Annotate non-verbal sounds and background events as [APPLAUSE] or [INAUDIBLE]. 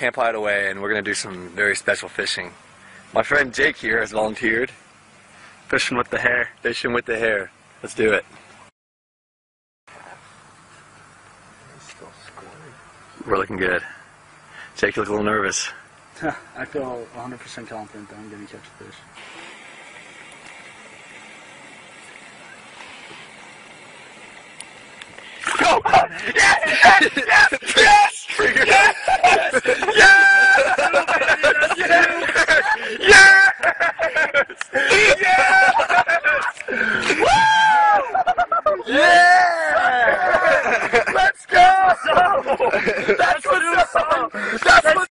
Camp Hideaway, and we're gonna do some very special fishing. My friend Jake here has volunteered. Fishing with the hair. Fishing with the hair. Let's do it. We're looking good. Jake, you look a little nervous. [LAUGHS] I feel 100% confident that I'm going to catch a fish. Go! [LAUGHS] Yes! Yes! Yes! Yes! Yeah! [LAUGHS] Let's go! That's, That's what's up! That's Let's